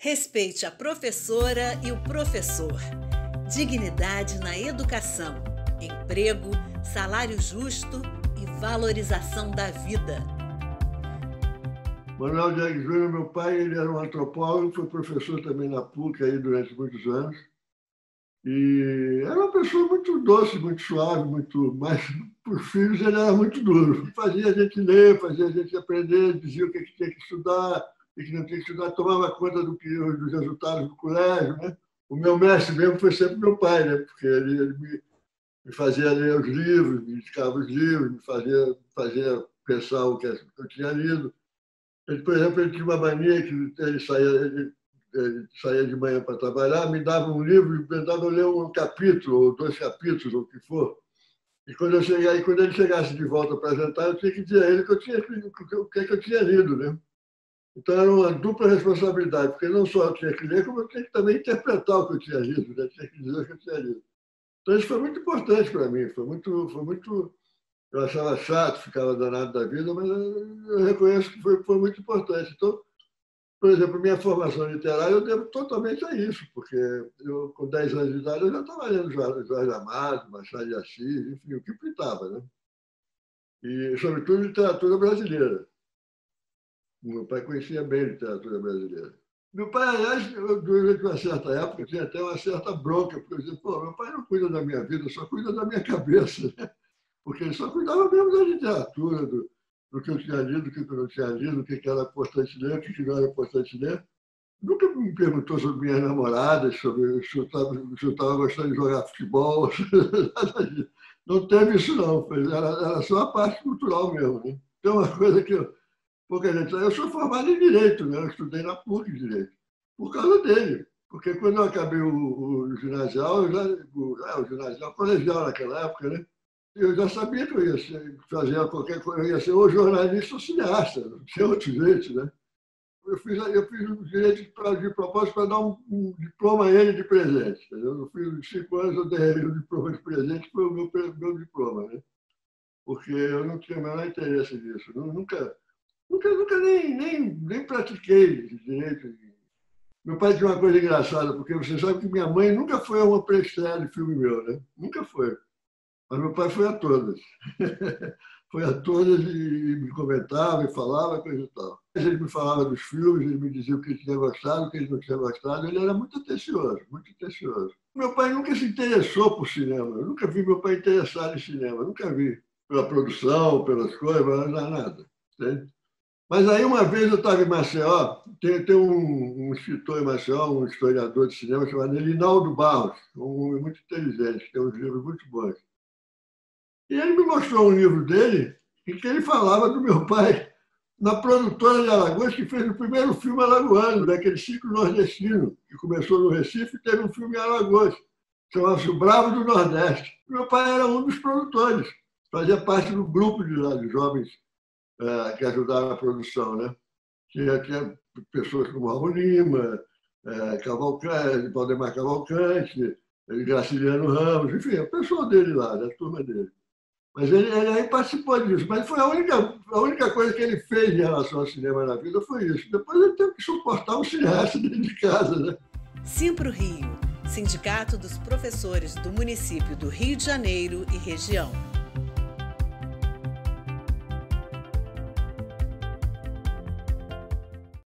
Respeite a professora e o professor. Dignidade na educação, emprego, salário justo e valorização da vida. Manuel Diegues Júnior, meu pai, ele era um antropólogo, foi professor também na PUC aí durante muitos anos. E era uma pessoa muito doce, muito suave, muito, mas os filhos ele era muito duro. Fazia a gente ler, fazia a gente aprender, dizia o que tinha que estudar, o que não tinha que estudar, tomava conta do que, dos resultados do colégio. Né? O meu mestre mesmo foi sempre meu pai, né? porque ele, ele me, me, fazia ler os livros, me indicava os livros, me fazia, fazia pensar o que eu tinha lido. Ele, por exemplo, ele tinha uma mania que ele saía, ele, ele saía de manhã para trabalhar, me dava um livro e me dava ler um capítulo, ou dois capítulos, ou o que for. E quando, eu cheguei, quando ele chegasse de volta para jantar, eu tinha que dizer a ele que eu tinha, o que, que eu tinha lido. Né? Então era uma dupla responsabilidade, porque não só eu tinha que ler, como eu tinha que também interpretar o que eu tinha lido, né? tinha que dizer o que eu tinha lido. Então isso foi muito importante para mim, foi muito, foi muito. Eu achava chato, ficava danado da vida, mas eu reconheço que foi, foi muito importante. Então, por exemplo, minha formação literária eu devo totalmente a isso, porque eu, com 10 anos de idade, eu já estava lendo Jorge Amado, Machado de Assis, enfim, o que pintava, né? E, sobretudo, literatura brasileira. Meu pai conhecia bem literatura brasileira. Meu pai, aliás, durante uma certa época, tinha até uma certa bronca, porque eu dizia, pô, meu pai não cuida da minha vida, só cuida da minha cabeça, né? Porque ele só cuidava mesmo da literatura, do, do que eu tinha lido, do que eu não tinha lido, o que era importante ler, o que não era importante ler. Nunca me perguntou sobre minhas namoradas, sobre se eu estava gostando de jogar futebol. Não teve isso, não. Era, era só a parte cultural mesmo. Né? Tem uma coisa que eu. Gente Eu sou formado em Direito, né? eu estudei na PUC de Direito, por causa dele. Porque quando eu acabei o, o eu já, o, é, o o colegial naquela época, né? eu já sabia que eu ia ser, fazer qualquer coisa, eu ia ser ou jornalista ou cineasta, não tinha outro jeito, né? Eu fiz, eu fiz o direito pra, de propósito para dar um, um, diploma a ele de presente. Entendeu? Eu fiz cinco anos, eu dei ele um diploma de presente, foi o meu, meu diploma, né? Porque eu não tinha o menor interesse nisso. nunca, nunca, nunca nem, nem, nem pratiquei direito. Meu pai tinha uma coisa engraçada, porque você sabe que minha mãe nunca foi a uma pré de filme meu, né? Nunca foi. Mas meu pai foi a todas. foi a todas e me comentava e falava, coisa e tal. Ele me falava dos filmes, ele me dizia o que ele tinha gostado, o que ele não tinha gostado. Ele era muito atencioso, muito atencioso. Meu pai nunca se interessou por cinema. Eu nunca vi meu pai interessado em cinema. Nunca vi pela produção, pelas coisas, nada. Entende? Mas aí uma vez eu estava em Maceió, tem, tem um, um, escritor em Maceió, um historiador de cinema chamado Elinaldo Barros, um homem muito inteligente, tem uns livros muito bons. E ele me mostrou um livro dele em que ele falava do meu pai na produtora de Alagoas, que fez o primeiro filme alagoano, daquele ciclo nordestino, que começou no Recife e teve um filme em Alagoas, chamava-se O Bravo do Nordeste. Meu pai era um dos produtores, fazia parte do grupo de, de jovens é, que ajudaram a produção. Né? Tinha, tinha pessoas como Raul Lima, é, Cavalcante, Valdemar Cavalcante, Graciliano Ramos, enfim, a pessoa dele lá, da turma dele. Mas ele, ele aí participou disso. Mas foi a única, a única coisa que ele fez em relação ao cinema na vida foi isso. Depois ele teve que suportar um cineasta dentro de casa. Né? Simpro Rio, Sindicato dos Professores do Município do Rio de Janeiro e Região.